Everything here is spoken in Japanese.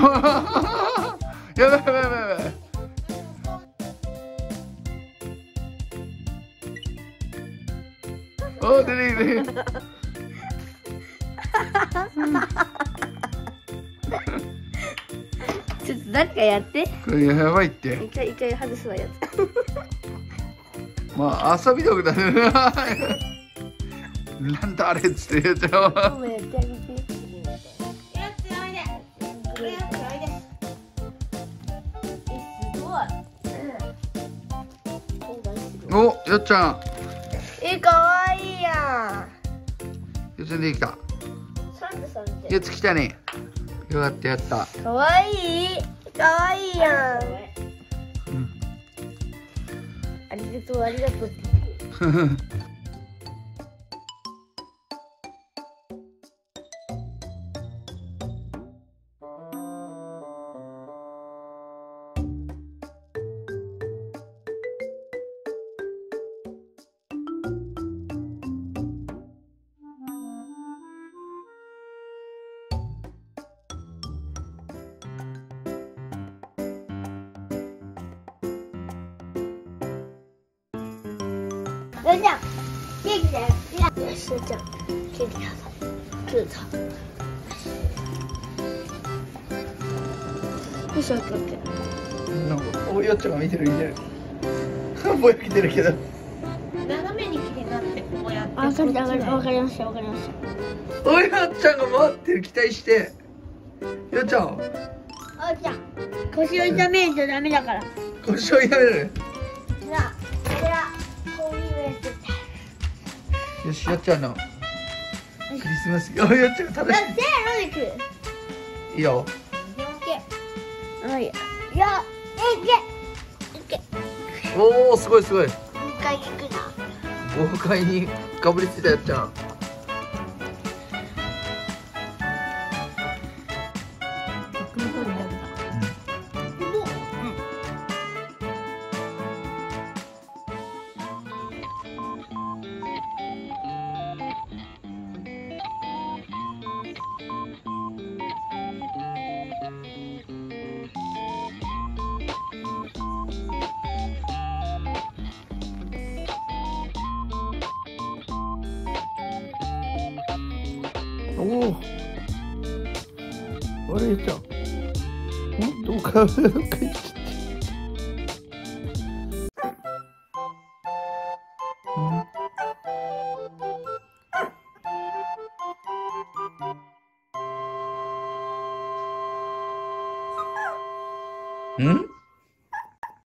やばいやばいやばいやばいお出て。きてるちょっと誰かやってこれやばい。って一回一回外すわやまあ遊び道具だね。なんだあれっつって言っちゃうおよっちゃん。えかわいいやよっちゃんでいいかんサンタさんって。やつ来たね。よかったやった。かわいい。かわいいやん。うん。ありがとうありがとう っちゃんケーキだよよしよっちゃんケーキだケーキだよしオッケーオッケーなんかおよっちゃんが見てる見てるぼやけてるけど斜めに切りなってこうやってわかりわかりわかりましたわかりましたおよっちゃんが待ってる期待してよっちゃんおっちゃん腰を痛めるとダメだから腰を痛めるよしよっちゃんの。クリスマス。およっちゃんが楽しい。いいよ。あいやいやいけいけ。おおすごいすごい。一回行くな。豪快にかぶりついたよっちゃんおおあれちゃん。んどうかどうか行っちゃった。んん？